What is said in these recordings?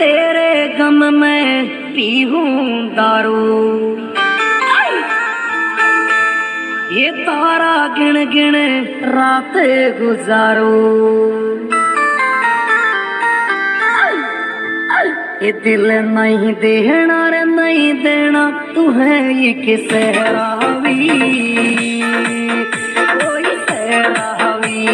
تیرے غم میں پی ہوں دارو یہ تارا گن گن رات گزارو۔ یہ دل نہیں دینا رے نہیں دینا تو ہے یہ کہ راوی کوئی سہراوی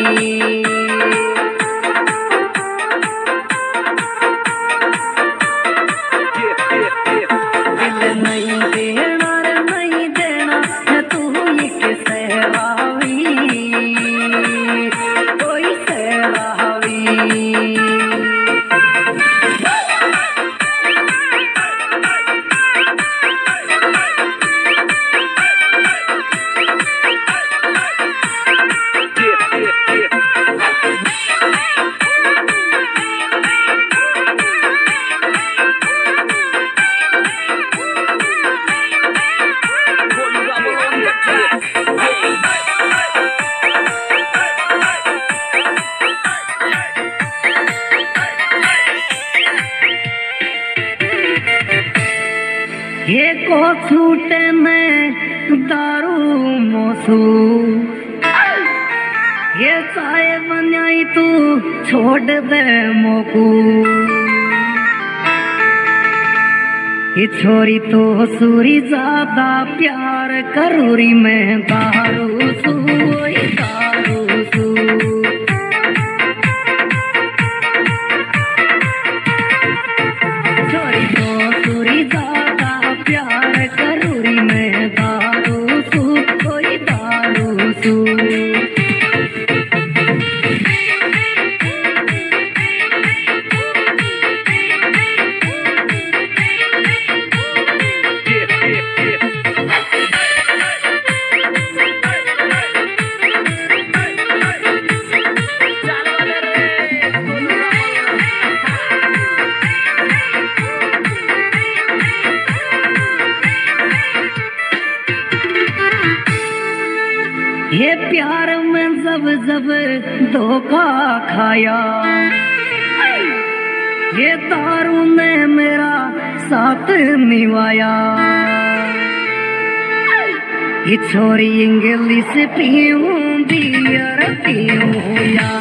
چھوٹے میں دارو موسو یہ چائے بنائی تو چھوڑ دے موکو یہ چھوری تو سوری زیادہ پیار کروری میں دارو۔ یہ پیار میں زب زب دھوکا کھایا۔ یہ تاروں نے میرا ساتھ نوایا۔ یہ چھوری سے پیوں بیئر پیوں یا۔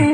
无